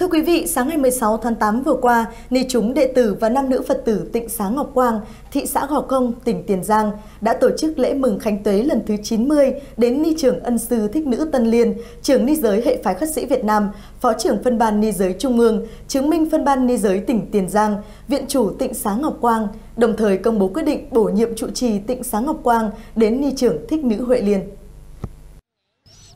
Thưa quý vị, sáng ngày 16 tháng 8 vừa qua, ni chúng đệ tử và nam nữ Phật tử Tịnh Xá Ngọc Quang, thị xã Gò Công, tỉnh Tiền Giang đã tổ chức lễ mừng Khánh Tuế lần thứ 90 đến ni trưởng ân sư Thích Nữ Tân Liên, trưởng ni giới hệ phái khất sĩ Việt Nam, phó trưởng phân ban ni giới Trung ương, chứng minh phân ban ni giới tỉnh Tiền Giang, viện chủ Tịnh Xá Ngọc Quang, đồng thời công bố quyết định bổ nhiệm trụ trì Tịnh Xá Ngọc Quang đến ni trưởng Thích Nữ Huệ Liên.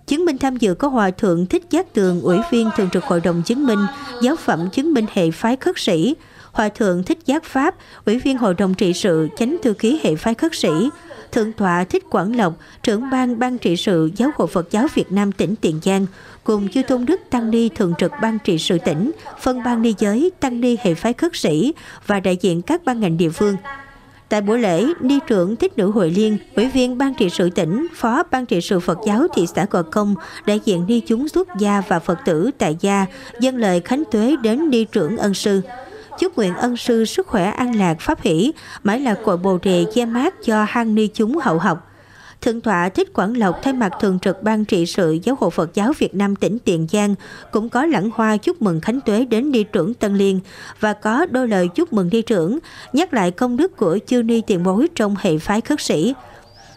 Chứng minh tham dự có Hòa Thượng Thích Giác Tường, Ủy viên Thường trực Hội đồng Chứng minh, Giáo phẩm chứng minh hệ phái khất sĩ, Hòa Thượng Thích Giác Pháp, Ủy viên Hội đồng trị sự, Chánh thư ký hệ phái khất sĩ, Thượng tọa Thích Quảng Lộc, trưởng ban ban trị sự Giáo hội Phật giáo Việt Nam tỉnh Tiền Giang, cùng chư tôn đức tăng ni thường trực ban trị sự tỉnh, phân ban ni giới, tăng ni hệ phái khất sĩ và đại diện các ban ngành địa phương. Tại buổi lễ, Ni trưởng Thích Nữ Hội Liên, Ủy viên Ban trị sự tỉnh, Phó Ban trị sự Phật giáo thị xã Gò Công, đại diện Ni chúng xuất gia và Phật tử tại gia, dân lời khánh tuế đến Ni trưởng ân sư. Chúc nguyện ân sư sức khỏe an lạc pháp hỷ, mãi là cội bồ đề che mát cho hang ni chúng hậu học. Thượng tọa Thích Quảng Lộc thay mặt thường trực ban trị sự Giáo hội Phật giáo Việt Nam tỉnh Tiền Giang cũng có lãng hoa chúc mừng Khánh Tuế đến đi trưởng Tân Liên và có đôi lời chúc mừng đi trưởng, nhắc lại công đức của chư ni tiền bối trong hệ phái khất sĩ.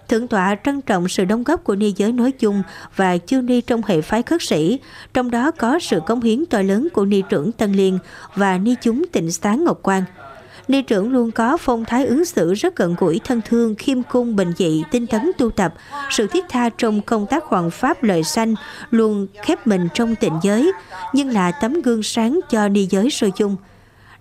Thượng tọa trân trọng sự đóng góp của ni giới nói chung và chư ni trong hệ phái khất sĩ, trong đó có sự cống hiến to lớn của ni trưởng Tân Liên và ni chúng tịnh Sáng Ngọc Quang. Ni trưởng luôn có phong thái ứng xử rất gần gũi thân thương, khiêm cung, bình dị, tinh tấn tu tập, sự thiết tha trong công tác hoàng pháp lời sanh, luôn khép mình trong tịnh giới, nhưng là tấm gương sáng cho ni giới sơ chung.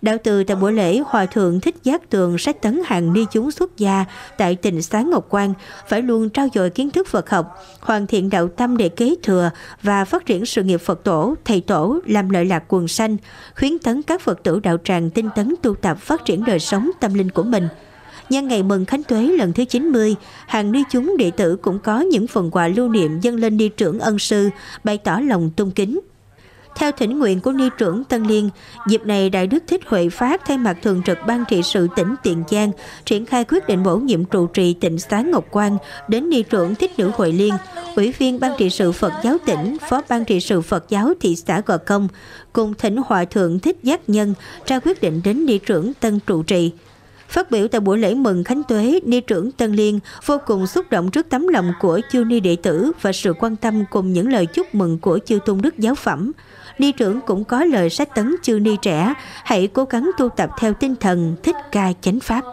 Đạo từ tại buổi lễ, Hòa Thượng Thích Giác Tường sách tấn hàng ni chúng xuất gia tại tỉnh Sáng Ngọc Quang phải luôn trao dồi kiến thức Phật học, hoàn thiện đạo tâm để kế thừa và phát triển sự nghiệp Phật tổ, thầy tổ, làm lợi lạc quần sanh, khuyến tấn các Phật tử đạo tràng tinh tấn tu tập phát triển đời sống tâm linh của mình. Nhân ngày mừng Khánh Tuế lần thứ 90, hàng ni chúng đệ tử cũng có những phần quà lưu niệm dâng lên đi trưởng ân sư, bày tỏ lòng tôn kính. Theo thỉnh nguyện của Ni trưởng Tân Liên, dịp này Đại Đức Thích Huệ Phát thay mặt Thường trực Ban trị sự tỉnh Tiền Giang triển khai quyết định bổ nhiệm trụ trì tỉnh Xá Ngọc Quang đến Ni trưởng Thích Nữ Huệ Liên, Ủy viên Ban trị sự Phật giáo tỉnh, Phó Ban trị sự Phật giáo thị xã Gò Công, cùng thỉnh Hòa Thượng Thích Giác Nhân ra quyết định đến Ni trưởng Tân trụ trì. Phát biểu tại buổi lễ mừng Khánh Tuế, Ni trưởng Tân Liên vô cùng xúc động trước tấm lòng của chư ni đệ tử và sự quan tâm cùng những lời chúc mừng của chư tôn đức giáo phẩm. Ni trưởng cũng có lời sách tấn chư ni trẻ, hãy cố gắng tu tập theo tinh thần thích ca chánh pháp.